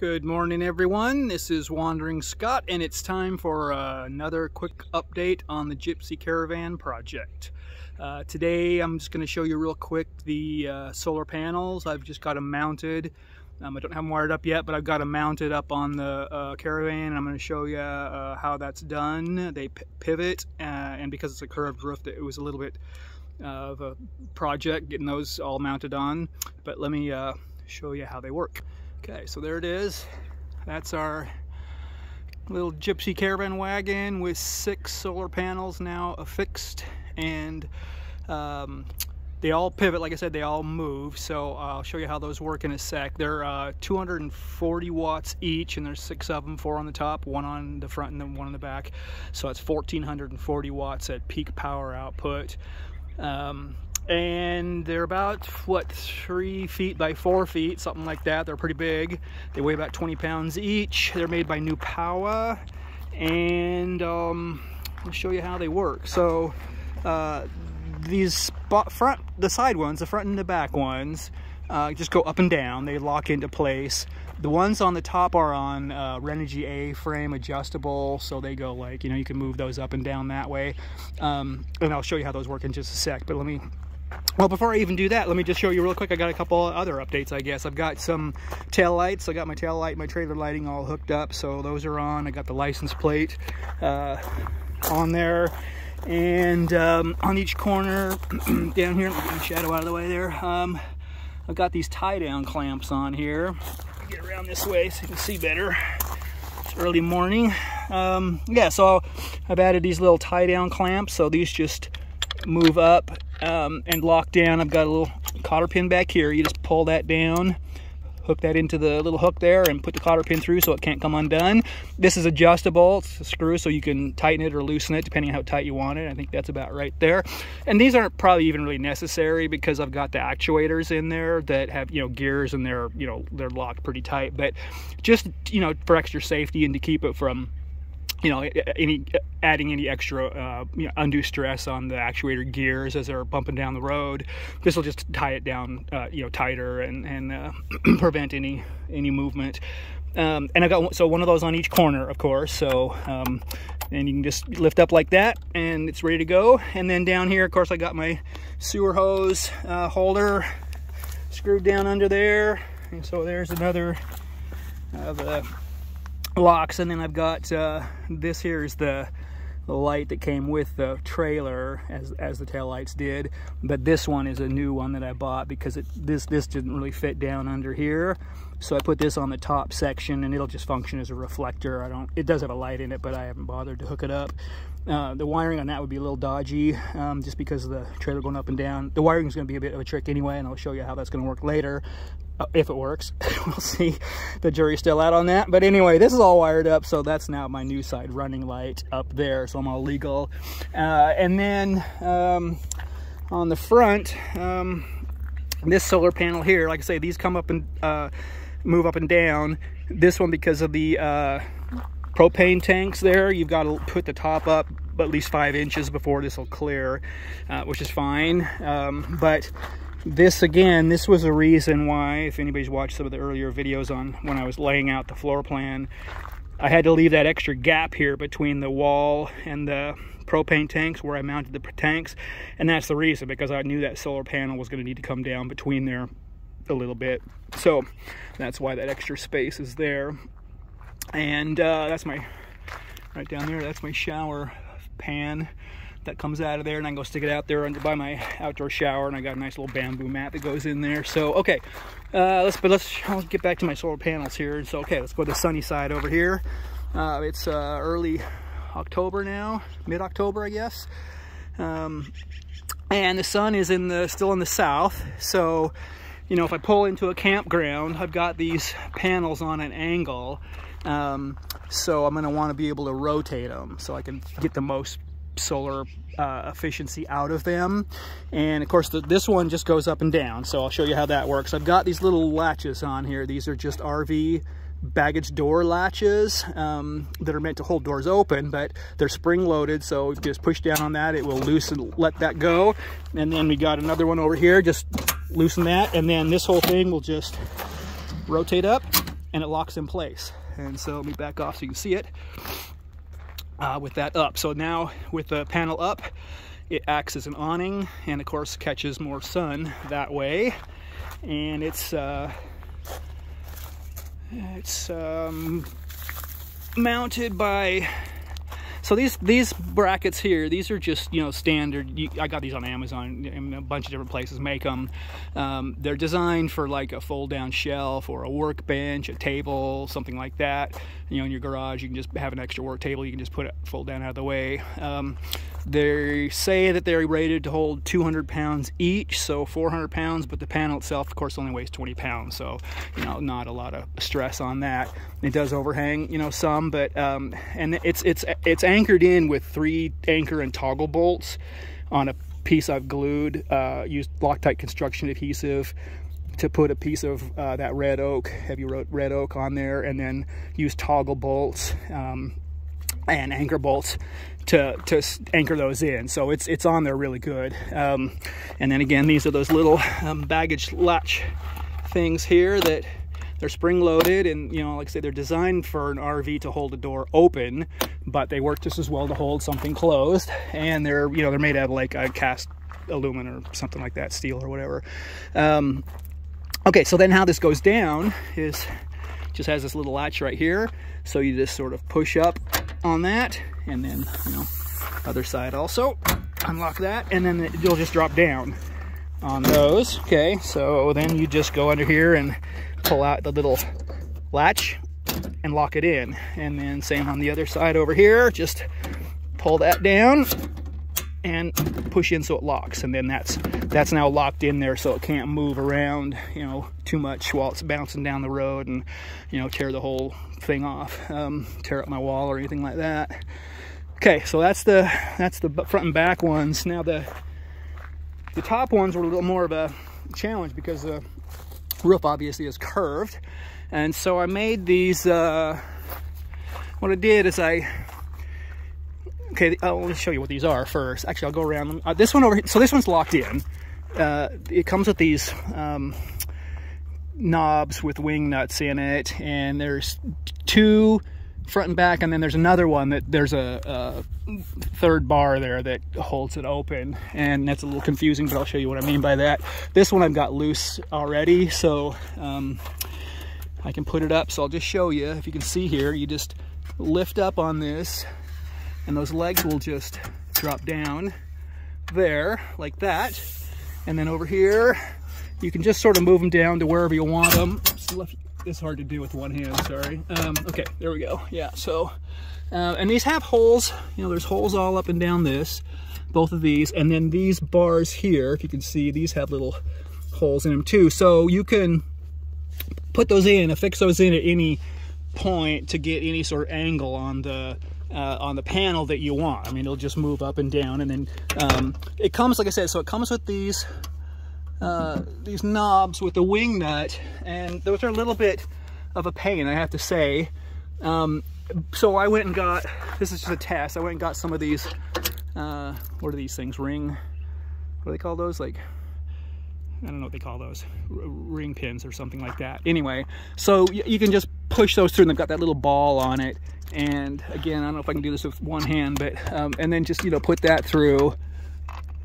Good morning everyone, this is Wandering Scot and it's time for uh, another quick update on the Gypsy Caravan project. Uh, today I'm just going to show you real quick the uh, solar panels. I've just got them mounted. Um, I don't have them wired up yet, but I've got them mounted up on the uh, caravan. I'm going to show you uh, how that's done. They pivot uh, and because it's a curved roof, it was a little bit of a project getting those all mounted on. But let me show you how they work. Okay, so there it is. That's our little gypsy caravan wagon with six solar panels now affixed and um, they all pivot like I said they all move. So I'll show you how those work in a sec. They're uh, 240 watts each and there's six of them four on the top one on the front and then one on the back. So it's 1440 watts at peak power output. Um, and they're about what three feet by four feet something like that. They're pretty big. They weigh about 20 pounds each. They're made by Newpowa and um, I'll show you how they work. So uh, these front the side ones the front and the back ones uh, just go up and down. They lock into place. The ones on the top are on uh, Renogy A-frame adjustable, so they go like, you know, you can move those up and down that way. Um, and I'll show you how those work in just a sec, but let me well, before I even do that, let me just show you real quick. I got a couple other updates, I guess. I've got some tail lights. I got my tail light, my trailer lighting all hooked up, so those are on. I got the license plate uh, on there. And um, on each corner down here, let me shadow out of the way there. Um, I've got these tie-down clamps on here. Get around this way so you can see better. It's early morning. Um, yeah, so I've added these little tie-down clamps. So these just move up um, and lock down. I've got a little cotter pin back here. You just pull that down, hook that into the little hook there and put the cotter pin through so it can't come undone. This is adjustable. It's a screw so you can tighten it or loosen it depending on how tight you want it. I think that's about right there. And these aren't probably even really necessary because I've got the actuators in there that have, you know, gears and they're, you know, they're locked pretty tight. But just, you know, for extra safety and to keep it from you know, any adding any extra uh, you know, undue stress on the actuator gears as they're bumping down the road. This will just tie it down, uh, you know, tighter and and uh, prevent any any movement. Um, and I got so one of those on each corner, of course. So um, and you can just lift up like that, and it's ready to go. And then down here, of course, I got my sewer hose uh, holder screwed down under there. And so there's another of the locks and then I've got uh, this here is the, the light that came with the trailer as, as the tail lights did. But this one is a new one that I bought because it this this didn't really fit down under here. So I put this on the top section and it'll just function as a reflector. I don't it does have a light in it but I haven't bothered to hook it up. Uh, the wiring on that would be a little dodgy um, just because of the trailer going up and down. The wiring is going to be a bit of a trick anyway and I'll show you how that's going to work later if it works. we'll see. The jury's still out on that. But anyway, this is all wired up, so that's now my new side running light up there, so I'm all legal. Uh, and then um, on the front, um, this solar panel here, like I say, these come up and uh, move up and down. This one, because of the uh, propane tanks there, you've got to put the top up at least five inches before this will clear, uh, which is fine. Um, but this again this was a reason why if anybody's watched some of the earlier videos on when I was laying out the floor plan I had to leave that extra gap here between the wall and the propane tanks where I mounted the tanks. And that's the reason because I knew that solar panel was going to need to come down between there a little bit. So that's why that extra space is there. And uh, that's my right down there that's my shower pan that comes out of there and I can go stick it out there under by my outdoor shower and I got a nice little bamboo mat that goes in there. So, okay, uh, let's, but let's, I'll get back to my solar panels here. So, okay, let's go to the sunny side over here. Uh, it's uh, early October now, mid-October, I guess. Um, and the sun is in the, still in the south. So, you know, if I pull into a campground, I've got these panels on an angle. Um, so I'm gonna wanna be able to rotate them so I can get the most solar uh, efficiency out of them. And of course, the, this one just goes up and down. So I'll show you how that works. I've got these little latches on here. These are just RV baggage door latches um, that are meant to hold doors open, but they're spring loaded. So just push down on that, it will loosen, let that go. And then we got another one over here, just loosen that. And then this whole thing will just rotate up and it locks in place. And so let me back off so you can see it uh, with that up. So now with the panel up, it acts as an awning and of course catches more sun that way. And it's uh, it's um, mounted by so these these brackets here, these are just you know standard. You, I got these on Amazon and a bunch of different places make them. Um, they're designed for like a fold down shelf or a workbench, a table, something like that. You know, in your garage, you can just have an extra work table. You can just put it fold down out of the way. Um, they say that they're rated to hold 200 pounds each, so 400 pounds, but the panel itself, of course, only weighs 20 pounds, so, you know, not a lot of stress on that. It does overhang, you know, some, but, um, and it's, it's, it's anchored in with three anchor and toggle bolts on a piece I've glued, uh, used Loctite construction adhesive to put a piece of uh, that red oak, heavy red oak on there, and then use toggle bolts um, and anchor bolts to, to anchor those in. So it's, it's on there really good. Um, and then again, these are those little um, baggage latch things here that they're spring loaded and you know like I say they're designed for an RV to hold a door open but they work just as well to hold something closed and they're you know they're made out of like a cast aluminum or something like that steel or whatever um, okay so then how this goes down is just has this little latch right here so you just sort of push up on that and then you know other side also. Unlock that and then it, you'll just drop down on those. Okay so then you just go under here and pull out the little latch and lock it in. And then same on the other side over here just pull that down and push in so it locks and then that's that's now locked in there so it can't move around you know too much while it's bouncing down the road and you know tear the whole thing off um, tear up my wall or anything like that. Okay so that's the that's the front and back ones. Now the the top ones were a little more of a challenge because the roof obviously is curved. And so I made these uh, what I did is I okay, I'll uh, show you what these are first. Actually, I'll go around Uh, this one over here, so this one's locked in. Uh, it comes with these um, knobs with wing nuts in it, and there's two front and back, and then there's another one that there's a, a, third bar there that holds it open, and that's a little confusing, but I'll show you what I mean by that. This one I've got loose already, so um, I can put it up. So I'll just show you. If you can see here, you just lift up on this, and those legs will just drop down there like that. And then over here, you can just sort of move them down to wherever you want them. It's hard to do with one hand, sorry. Um, okay, there we go. Yeah, so, uh, and these have holes, you know, there's holes all up and down this, both of these. And then these bars here, if you can see, these have little holes in them too. So you can put those in, affix those in at any point to get any sort of angle on the uh, on the panel that you want. I mean, it'll just move up and down, and then um, it comes, like I said, so it comes with these uh, these knobs with the wing nut, and those are a little bit of a pain, I have to say. Um, so I went and got, this is just a test, I went and got some of these, uh, what are these things, ring, what do they call those? Like, I don't know what they call those, R ring pins or something like that. Anyway, so you can just push those through and they've got that little ball on it. And again I don't know if I can do this with one hand but um, and then just you know put that through.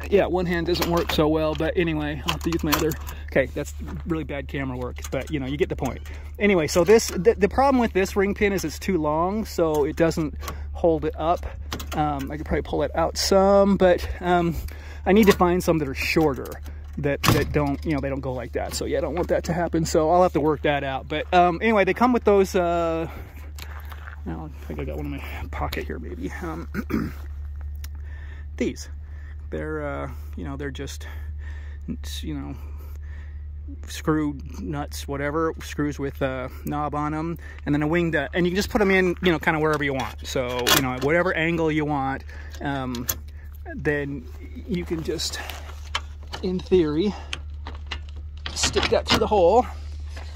Yeah one hand doesn't work so well but anyway I'll have to use my other. Okay that's really bad camera work but you know you get the point. Anyway so this the, the problem with this ring pin is it's too long so it doesn't hold it up. Um, I could probably pull it out some but um, I need to find some that are shorter that that don't you know they don't go like that so yeah I don't want that to happen so I'll have to work that out but um, anyway they come with those uh, now, I think I got one in my pocket here, maybe. Um, these, they're, uh, you know, they're just, you know, screw nuts, whatever, screws with a knob on them, and then a wing nut, and you can just put them in, you know, kind of wherever you want. So, you know, whatever angle you want, um, then you can just, in theory, stick that through the hole,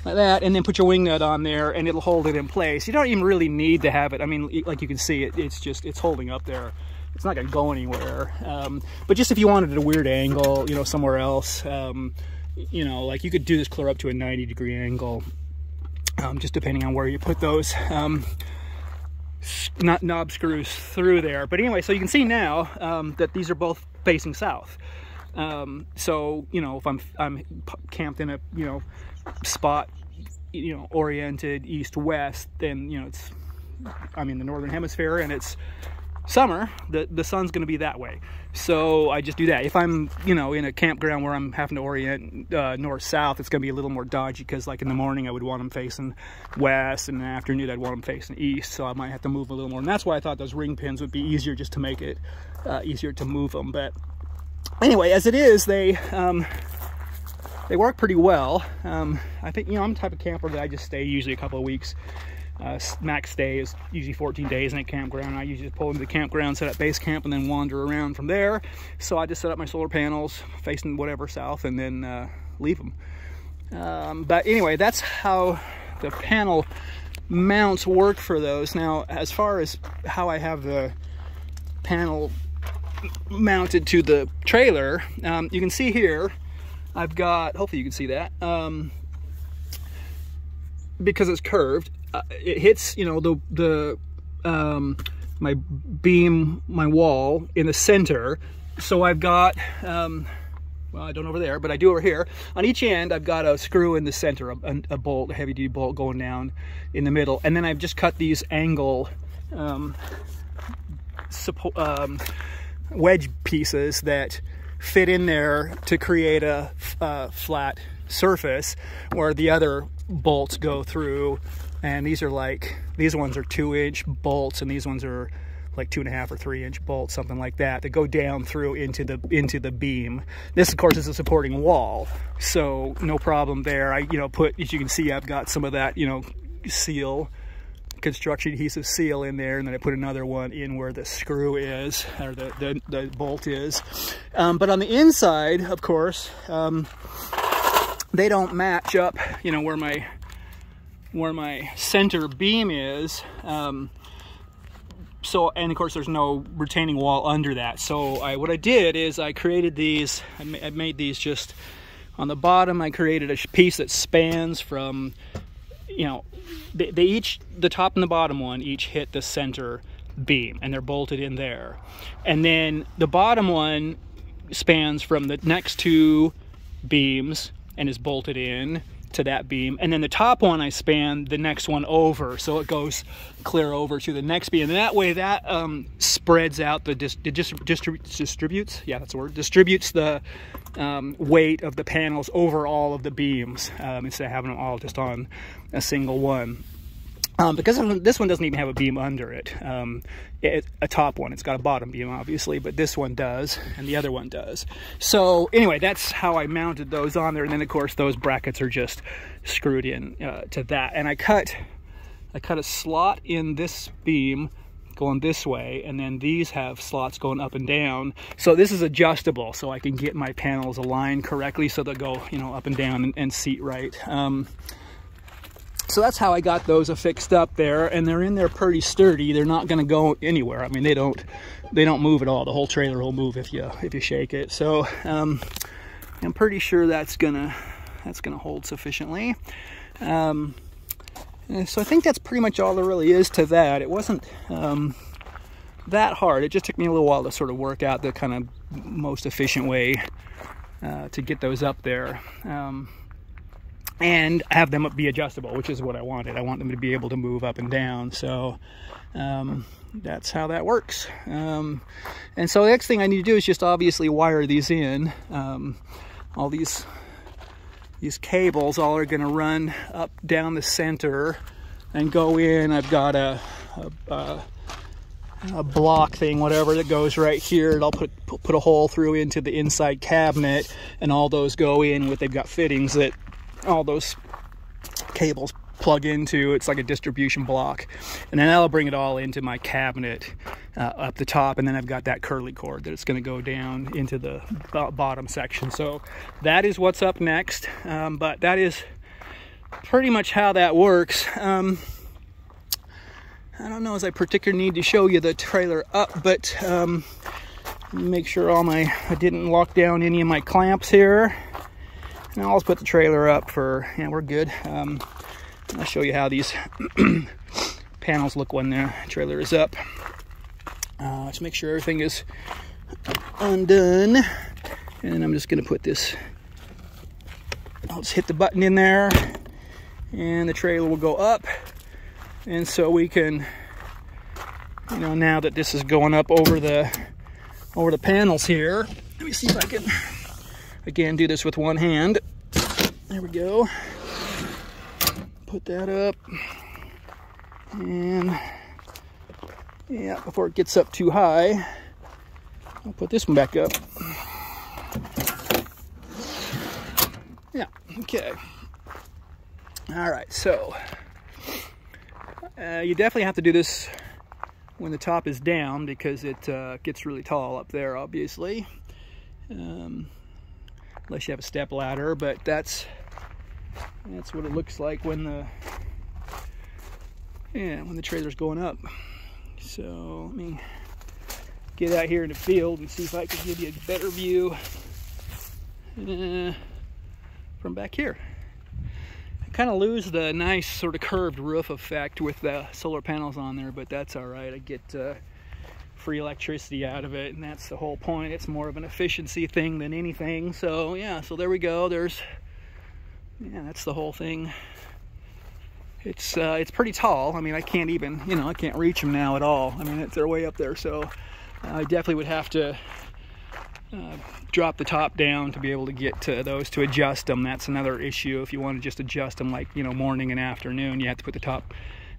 like that and then put your wing nut on there and it'll hold it in place. You don't even really need to have it. I mean like you can see it it's just it's holding up there. It's not gonna go anywhere. Um, but just if you wanted a weird angle you know somewhere else um, you know like you could do this clear up to a 90 degree angle um, just depending on where you put those um, not knob screws through there. But anyway, so you can see now um, that these are both facing south. Um, so you know, if I'm I'm camped in a you know spot you know oriented east west, then you know it's I'm in the northern hemisphere and it's summer, the, the sun's going to be that way. So I just do that. If I'm, you know, in a campground where I'm having to orient uh, north-south, it's going to be a little more dodgy because like in the morning I would want them facing west and in the afternoon I'd want them facing east. So I might have to move a little more. And that's why I thought those ring pins would be easier just to make it uh, easier to move them. But anyway, as it is, they, um, they work pretty well. Um, I think, you know, I'm the type of camper that I just stay usually a couple of weeks uh, max stay is usually 14 days in a campground. I usually pull into the campground, set up base camp, and then wander around from there. So I just set up my solar panels facing whatever south and then uh, leave them. Um, but anyway, that's how the panel mounts work for those. Now, as far as how I have the panel mounted to the trailer, um, you can see here, I've got, hopefully you can see that, um, because it's curved, uh, it hits, you know, the, the, um, my beam, my wall in the center. So I've got, um, well, I don't over there, but I do over here. On each end, I've got a screw in the center, a, a bolt, a heavy duty bolt going down in the middle. And then I've just cut these angle um, support, um, wedge pieces that fit in there to create a, a flat surface where the other bolts go through. And these are like these ones are two inch bolts and these ones are like two and a half or three inch bolts something like that that go down through into the into the beam. This of course is a supporting wall so no problem there. I you know put as you can see i've got some of that you know seal construction adhesive seal in there and then I put another one in where the screw is or the, the, the bolt is um, but on the inside of course um, they don't match up you know where my where my center beam is. Um, so, and of course there's no retaining wall under that. So I, what I did is I created these, I, ma I made these just on the bottom, I created a piece that spans from, you know, they, they each, the top and the bottom one each hit the center beam and they're bolted in there. And then the bottom one spans from the next two beams and is bolted in to that beam. And then the top one, I span the next one over. So it goes clear over to the next beam. And that way that um, spreads out the, dis dis distributes, yeah, that's the word, distributes the um, weight of the panels over all of the beams um, instead of having them all just on a single one. Um, because this one doesn't even have a beam under it. Um, it, a top one, it's got a bottom beam obviously, but this one does, and the other one does. So anyway, that's how I mounted those on there, and then of course those brackets are just screwed in uh, to that. And I cut, I cut a slot in this beam going this way, and then these have slots going up and down. So this is adjustable, so I can get my panels aligned correctly so they'll go, you know, up and down and, and seat right. Um, so that's how I got those affixed up there, and they're in there pretty sturdy. They're not going to go anywhere. I mean, they don't they don't move at all. The whole trailer will move if you if you shake it. So um, I'm pretty sure that's gonna that's gonna hold sufficiently. Um, so I think that's pretty much all there really is to that. It wasn't um, that hard. It just took me a little while to sort of work out the kind of most efficient way uh, to get those up there. Um, and have them be adjustable, which is what I wanted. I want them to be able to move up and down. So um, that's how that works. Um, and so the next thing I need to do is just obviously wire these in. Um, all these these cables all are going to run up down the center and go in. I've got a, a, a, a block thing, whatever, that goes right here. And I'll put, put a hole through into the inside cabinet and all those go in with, they've got fittings that all those cables plug into. It's like a distribution block. And then that'll bring it all into my cabinet uh, up the top. And then I've got that curly cord that it's going to go down into the bottom section. So that is what's up next. Um, but that is pretty much how that works. Um, I don't know as I particularly need to show you the trailer up, but um, make sure all my, I didn't lock down any of my clamps here. And I'll just put the trailer up for, yeah, we're good. Um, I'll show you how these panels look when the trailer is up. Uh, let's make sure everything is undone. And I'm just gonna put this, I'll just hit the button in there and the trailer will go up. And so we can, you know, now that this is going up over the, over the panels here, let me see if I can, again, do this with one hand. There we go. Put that up. And yeah, before it gets up too high, I'll put this one back up. Yeah, okay. All right, so uh, you definitely have to do this when the top is down because it uh, gets really tall up there, obviously. Um, unless you have a step ladder, but that's that's what it looks like when the yeah when the trailer's going up. So let me get out here in the field and see if I can give you a better view uh, from back here. I kind of lose the nice sort of curved roof effect with the solar panels on there, but that's all right. I get uh, free electricity out of it, and that's the whole point. It's more of an efficiency thing than anything. So yeah, so there we go. There's, yeah, that's the whole thing. It's uh, it's pretty tall. I mean, I can't even, you know, I can't reach them now at all. I mean, they're way up there, so I definitely would have to uh, drop the top down to be able to get to those to adjust them. That's another issue. If you want to just adjust them like, you know, morning and afternoon, you have to put the top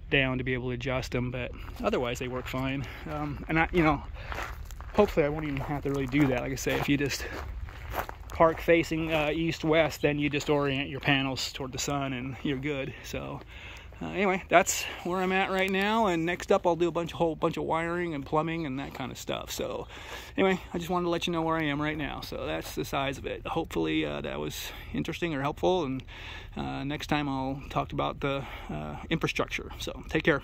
down to be able to adjust them, but otherwise they work fine. Um, and I, you know, hopefully I won't even have to really do that. Like I say, if you just park facing uh, east-west, then you just orient your panels toward the sun and you're good. So uh, anyway, that's where I'm at right now. And next up, I'll do a bunch, of whole bunch of wiring and plumbing and that kind of stuff. So anyway, I just wanted to let you know where I am right now. So that's the size of it. Hopefully uh, that was interesting or helpful. And uh, next time I'll talk about the uh, infrastructure. So take care.